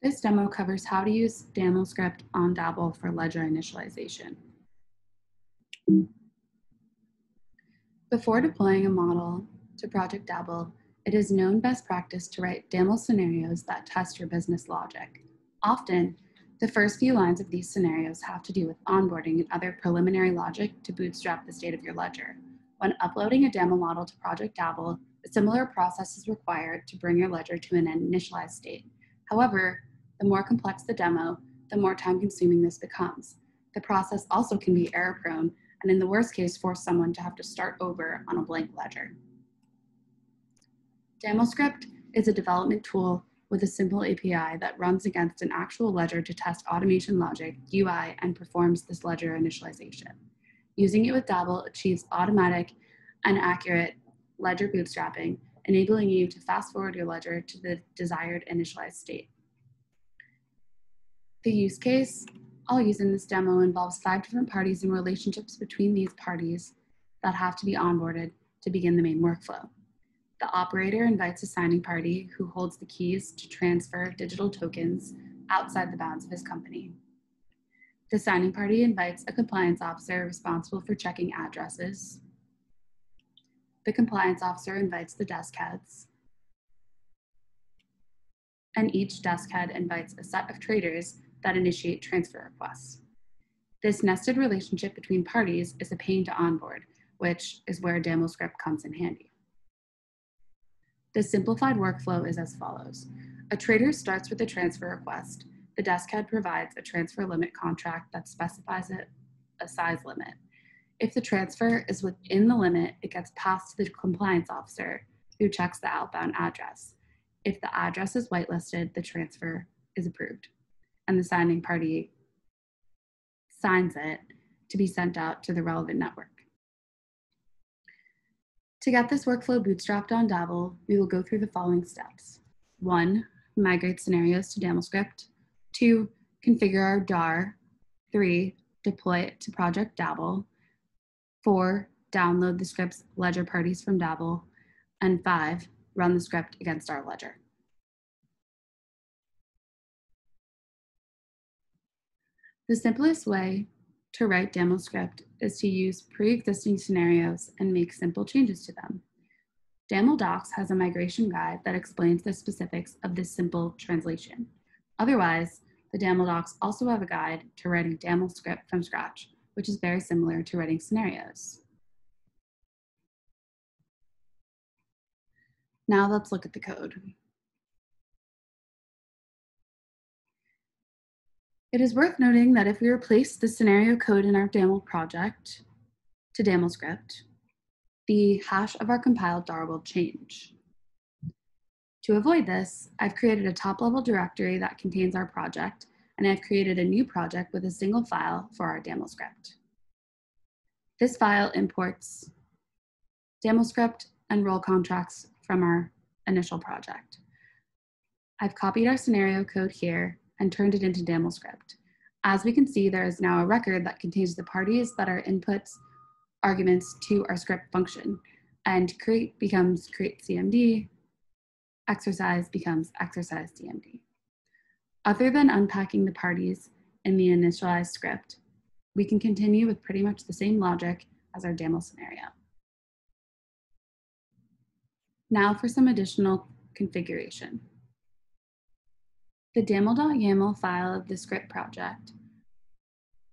This demo covers how to use DamlScript on DABL for ledger initialization. Before deploying a model to Project DABL, it is known best practice to write DAML scenarios that test your business logic. Often, the first few lines of these scenarios have to do with onboarding and other preliminary logic to bootstrap the state of your ledger. When uploading a demo model to Project DABL, a similar process is required to bring your ledger to an initialized state. However, the more complex the demo, the more time consuming this becomes. The process also can be error prone and in the worst case, force someone to have to start over on a blank ledger. DamlScript is a development tool with a simple API that runs against an actual ledger to test automation logic, UI, and performs this ledger initialization. Using it with DABL achieves automatic and accurate ledger bootstrapping, enabling you to fast forward your ledger to the desired initialized state. The use case I'll use in this demo involves five different parties and relationships between these parties that have to be onboarded to begin the main workflow. The operator invites a signing party who holds the keys to transfer digital tokens outside the bounds of his company. The signing party invites a compliance officer responsible for checking addresses. The compliance officer invites the desk heads. And each desk head invites a set of traders that initiate transfer requests. This nested relationship between parties is a pain to onboard, which is where DamlScript comes in handy. The simplified workflow is as follows. A trader starts with a transfer request. The desk head provides a transfer limit contract that specifies it, a size limit. If the transfer is within the limit, it gets passed to the compliance officer who checks the outbound address. If the address is whitelisted, the transfer is approved and the signing party signs it to be sent out to the relevant network. To get this workflow bootstrapped on DABL, we will go through the following steps. One, migrate scenarios to DamlScript. Two, configure our DAR. Three, deploy it to Project DABL. Four, download the script's ledger parties from DABL. And five, run the script against our ledger. The simplest way to write DamlScript is to use pre-existing scenarios and make simple changes to them. Daml Docs has a migration guide that explains the specifics of this simple translation. Otherwise, the Daml Docs also have a guide to writing DamlScript from scratch, which is very similar to writing scenarios. Now let's look at the code. It is worth noting that if we replace the scenario code in our DAML project to DamlScript, the hash of our compiled DAR will change. To avoid this, I've created a top-level directory that contains our project, and I've created a new project with a single file for our DamlScript. This file imports DamlScript and role contracts from our initial project. I've copied our scenario code here and turned it into DAML script. As we can see, there is now a record that contains the parties that are inputs arguments to our script function. And create becomes create CMD, exercise becomes exercise CMD. Other than unpacking the parties in the initialized script, we can continue with pretty much the same logic as our DAML scenario. Now for some additional configuration the daml.yaml file of the script project,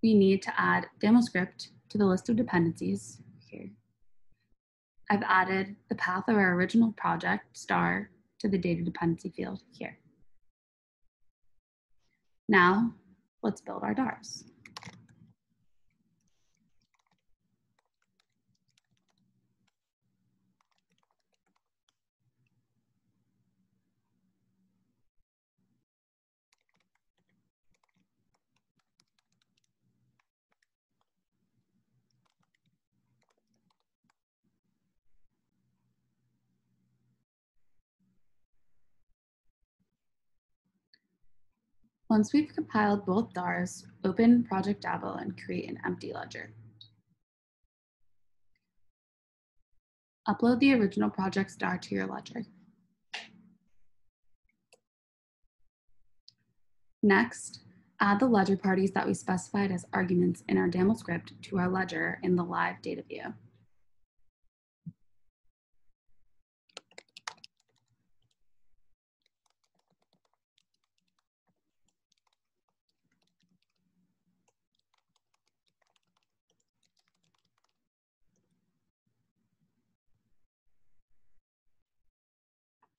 we need to add DamlScript to the list of dependencies here. I've added the path of our original project, star, to the data dependency field here. Now, let's build our DARs. Once we've compiled both DARs, open Project DABL and create an empty ledger. Upload the original project's DAR to your ledger. Next, add the ledger parties that we specified as arguments in our DAML script to our ledger in the live data view.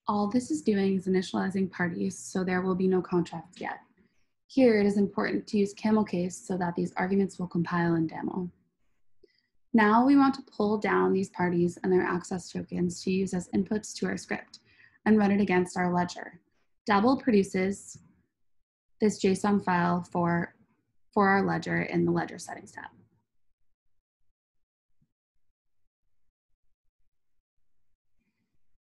All this is doing is initializing parties, so there will be no contracts yet. Here, it is important to use camel case so that these arguments will compile in DAML. Now we want to pull down these parties and their access tokens to use as inputs to our script and run it against our ledger. DABL produces this JSON file for, for our ledger in the ledger settings tab.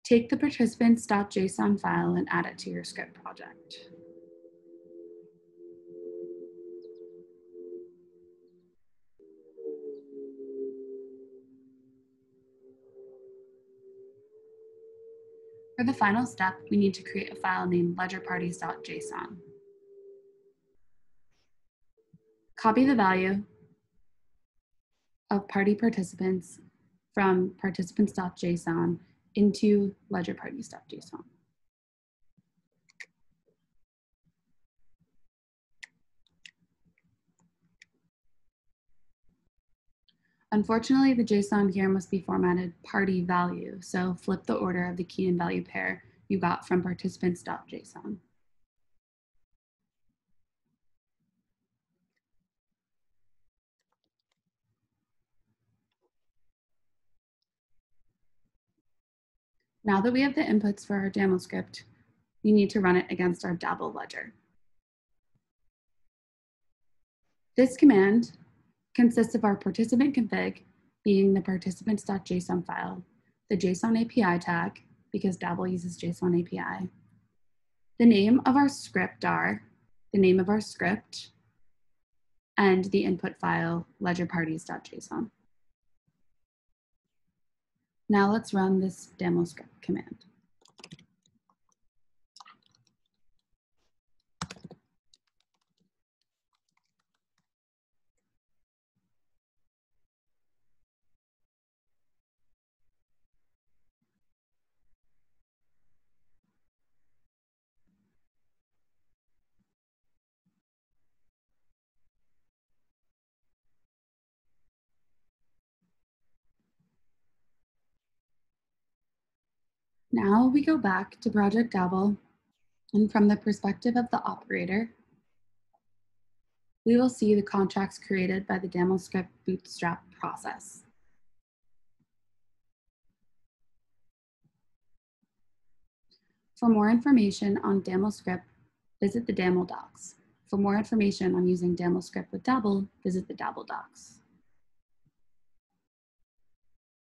Take the participants.json file and add it to your script project. For the final step, we need to create a file named ledgerparties.json. Copy the value of party participants from participants.json into ledgerparties.json. Unfortunately, the JSON here must be formatted party value, so flip the order of the key and value pair you got from participants.json. Now that we have the inputs for our DAML script, we need to run it against our DABL ledger. This command consists of our participant config being the participants.json file, the JSON API tag, because DABL uses JSON API, the name of our script dar, the name of our script, and the input file ledgerparties.json. Now let's run this demo script command. Now we go back to Project DABL, and from the perspective of the operator, we will see the contracts created by the DAML script bootstrap process. For more information on DAML script, visit the DAML docs. For more information on using DAML script with DABL, visit the DABL docs.